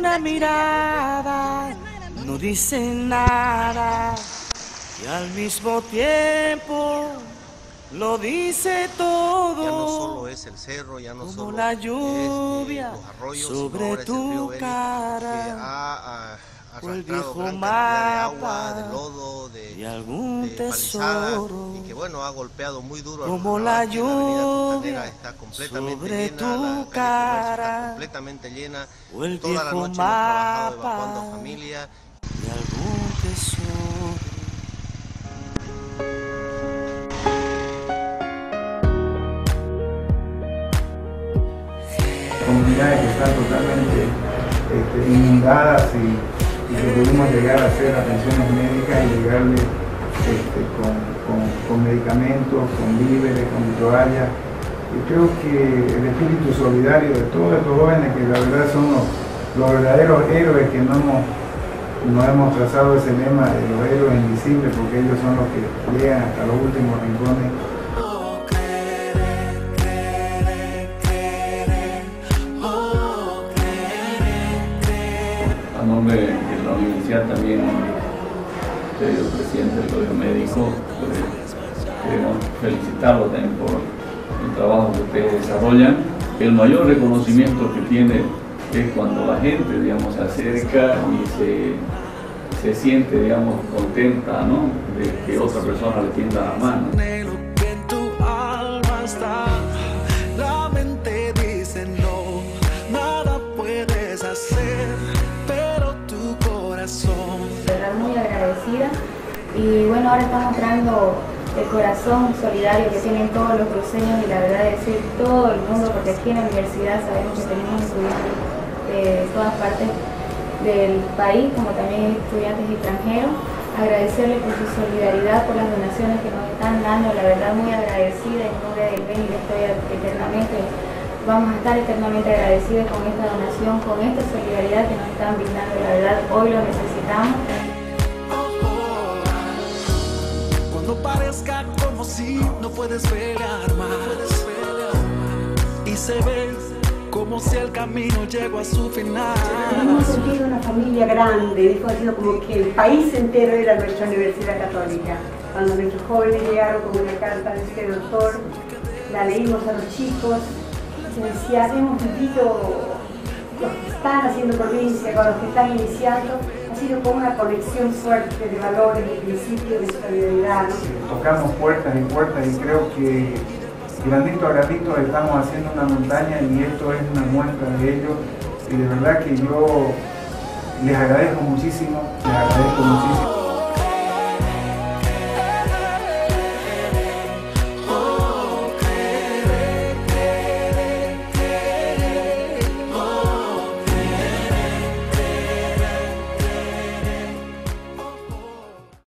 una mirada no dice nada y al mismo tiempo lo dice todo. Ya no solo es el cerro, ya no como solo la es, eh, lluvia los arroyos, sobre es el tu cara. que ha, ha o el viejo gran cantidad de agua, mapa de lodo, de, y algún de tesoro. y que bueno, ha golpeado muy duro Como la lluvia Costanera está completamente sobre llena, tu la cara. Completamente llena, o el toda la noche hemos trabajado evacuando familia, y algún tesoro. comunidades que están totalmente este, inundadas y, y que pudimos llegar a hacer atenciones médicas y llegarle este, con, con- con medicamentos, con víveres, con toallas. Y creo que el espíritu solidario de todos estos jóvenes que la verdad son los, verdaderos héroes que no hemos, no hemos trazado ese lema de los héroes invisibles porque ellos son los que llegan hasta los últimos rincones. A nombre de la universidad también, del presidente del Colegio Médico, pues, queremos felicitarlo también por el trabajo que ustedes desarrollan. El mayor reconocimiento que tiene es cuando la gente, digamos, se acerca y se, se siente, digamos, contenta, ¿no? De que otra persona le tienda la mano. pero muy agradecida y bueno ahora estamos mostrando el corazón solidario que tienen todos los cruceños y la verdad es decir todo el mundo porque aquí en la universidad sabemos que tenemos estudiantes de todas partes del país como también estudiantes extranjeros. Agradecerles por su solidaridad por las donaciones que nos están dando. La verdad muy agradecida en nombre del BEN y estoy eternamente vamos a estar eternamente agradecidos con esta donación, con esta solidaridad que nos están brindando, la verdad hoy lo necesitamos. Cuando parezca como si no puedes pelear más. Y se ve como si el camino llegó a su final. Hemos sentido una familia grande, dijo ha sido como que el país entero era nuestra universidad católica. Cuando nuestros jóvenes llegaron con una carta de este doctor, la leímos a los chicos, se decía, hemos vivido los que están haciendo provincia, con los que están iniciando, como una conexión fuerte de valores, de principios, de solidaridad. tocamos puertas y puertas y creo que granito a granito estamos haciendo una montaña y esto es una muestra de ello y de verdad que yo les agradezco muchísimo, les agradezco muchísimo.